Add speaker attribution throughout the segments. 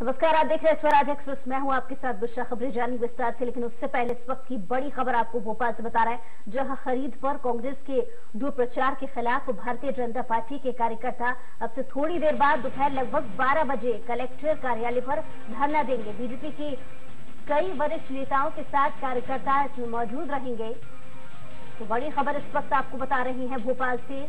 Speaker 1: नमस्कार, आप देख रहे हैं स्वराज एक्सप्रेस। मैं हूँ आपके साथ बुशा खबरें। जानी विस्तार से, लेकिन उससे पहले इस वक्त की बड़ी खबर आपको भोपाल से बता रहा है, जहाँ खरीद पर कांग्रेस के दो प्रचार के खिलाफ भारतीय जनता पार्टी के कार्यकर्ता अब से थोड़ी देर बाद दोपहर लगभग 12 बजे कलेक्टर कार्यालय पर धरना देंगे। बीजेपी के कई वरिष्ठ नेताओं के साथ कार्यकर्ता इसमें मौजूद रहेंगे। तो बड़ी खबर इस वक्त आपको बता रही है भोपाल से।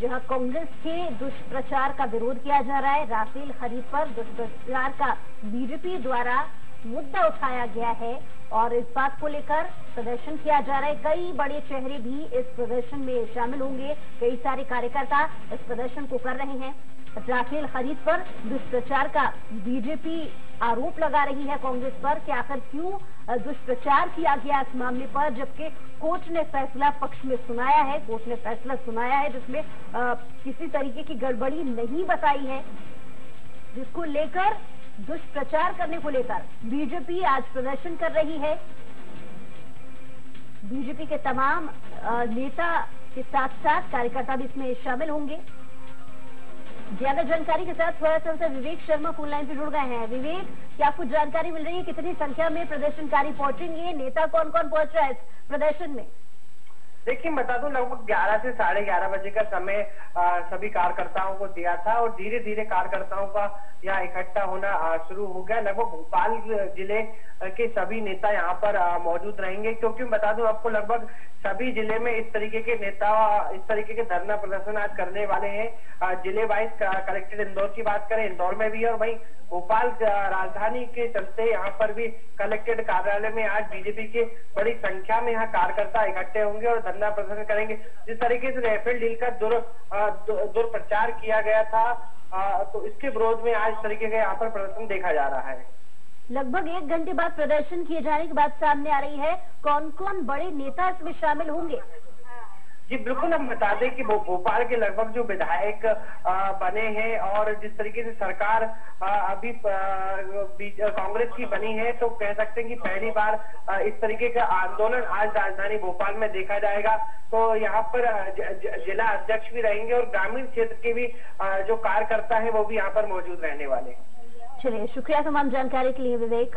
Speaker 1: जहाँ कांग्रेस के दुष्प्रचार का विरोध किया जा रहा है, राफेल खरीद पर दुष्प्रचार का बीजेपी द्वारा मुद्दा उठाया गया है और इस बात को लेकर प्रदर्शन किया जा रहा है। कई बड़े चेहरे भी इस प्रदर्शन में शामिल होंगे। कई सारे कार्यकर्ता इस प्रदर्शन को कर रहे हैं। राफेल खरीद पर दुष्प्रचार का बीजेपी आरोप लगा रही है कांग्रेस पर कि आखिर क्यों दुष्प्रचार किया गया इस मामले पर, जबकि कोर्ट ने फैसला पक्ष में सुनाया है, कोर्ट ने फैसला सुनाया है, जिसमें किसी तरीके की गड़बड़ी नहीं बताई है, जिसको लेकर दुष्प्रचार करने को लेकर बीजेपी आज प्रदर्शन कर रही है। बीजेपी के तमाम नेता के साथ साथ कार्यकर्ता भी इसमें शामिल होंगे। ज़्यादा जानकारी के साथ थोड़ा सा विवेक शर्मा फ़ोन लाइन पे जुड़ गए हैं। विवेक, क्या आपको जानकारी मिल रही है? कितनी संख्या में प्रदर्शनकारी पहुँचेंगे? नेता कौन कौन पहुँच रहा है प्रदर्शन में?
Speaker 2: देखिए बता दूँ लगभग 11 से साढ़े ग्यारह बजे का समय आ, सभी कार्यकर्ताओं को दिया था और धीरे धीरे कार्यकर्ताओं का यहाँ इकट्ठा होना शुरू हो गया। लगभग भोपाल ज़िले के सभी नेता यहाँ पर मौजूद रहेंगे। क्योंकि बता दूँ आपको लगभग सभी ज़िले में इस तरीके के नेता इस तरीके के धरना प्रदर्शन आज करने वाले हैं। ज़िले वाइज कलेक्टेड इंदौर की बात करें इंदौर में भी है और वही भोपाल राजधानी के चलते यहाँ पर भी कलेक्ट्रेट कार्यालय में आज बीजेपी के बड़ी संख्या में यहाँ कार्यकर्ता इकट्ठे होंगे और धरना प्रदर्शन करेंगे। जिस तरीके से राफेल डील का दुर दुर्प्रचार किया गया था तो इसके विरोध में आज तरीके का यहाँ पर प्रदर्शन देखा जा रहा है।
Speaker 1: लगभग एक घंटे बाद प्रदर्शन किए जाने की बात सामने आ रही है। कौन कौन बड़े नेता इसमें शामिल होंगे?
Speaker 2: जी, बिल्कुल हम बता दें कि भोपाल के लगभग जो विधायक बने हैं और जिस तरीके से सरकार अभी कांग्रेस की बनी है तो कह सकते हैं कि पहली बार इस तरीके का आंदोलन आज राजधानी भोपाल में देखा जाएगा। तो यहाँ पर जिला अध्यक्ष भी रहेंगे और ग्रामीण क्षेत्र के भी जो कार्यकर्ता है वो भी यहाँ पर मौजूद रहने वाले
Speaker 1: चलिए, शुक्रिया तमाम जानकारी के लिए विवेक।